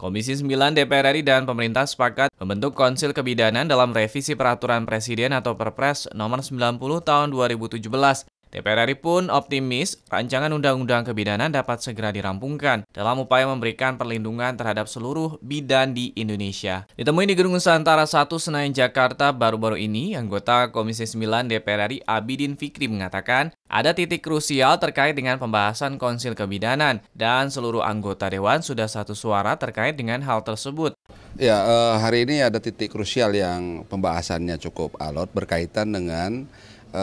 Komisi 9 DPR RI dan pemerintah sepakat membentuk Konsil Kebidanan dalam revisi Peraturan Presiden atau Perpres nomor 90 tahun 2017. DPR RI pun optimis rancangan undang-undang kebidanan dapat segera dirampungkan dalam upaya memberikan perlindungan terhadap seluruh bidan di Indonesia. Ditemui di Gedung Nusantara 1 Senayan Jakarta baru-baru ini, anggota Komisi 9 DPR RI Abidin Fikri mengatakan ada titik krusial terkait dengan pembahasan konsil kebidanan dan seluruh anggota dewan sudah satu suara terkait dengan hal tersebut. Ya, eh, hari ini ada titik krusial yang pembahasannya cukup alot berkaitan dengan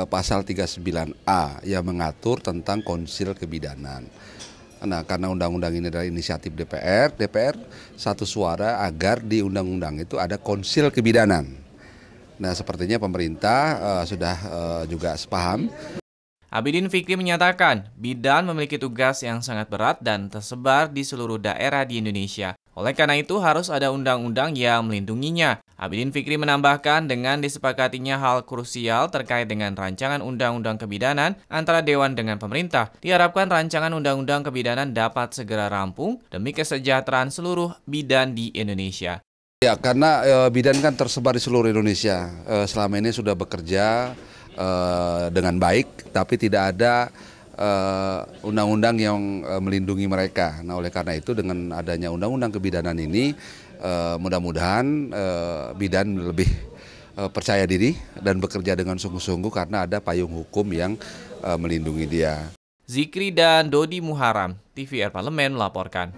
pasal 39A yang mengatur tentang konsil kebidanan. Nah, karena undang-undang ini adalah inisiatif DPR, DPR satu suara agar di undang-undang itu ada konsil kebidanan. Nah, sepertinya pemerintah uh, sudah uh, juga sepaham Abidin Fikri menyatakan, bidan memiliki tugas yang sangat berat dan tersebar di seluruh daerah di Indonesia. Oleh karena itu harus ada undang-undang yang melindunginya. Abidin Fikri menambahkan dengan disepakatinya hal krusial terkait dengan rancangan undang-undang kebidanan antara Dewan dengan pemerintah, diharapkan rancangan undang-undang kebidanan dapat segera rampung demi kesejahteraan seluruh bidan di Indonesia. Ya, karena e, bidan kan tersebar di seluruh Indonesia. E, selama ini sudah bekerja uh, dengan baik, tapi tidak ada undang-undang uh, yang uh, melindungi mereka. Nah, oleh karena itu dengan adanya undang-undang kebidanan ini, uh, mudah-mudahan uh, bidan lebih uh, percaya diri dan bekerja dengan sungguh-sungguh karena ada payung hukum yang uh, melindungi dia. Zikri dan Dodi Muharam, TVR Parlemen melaporkan.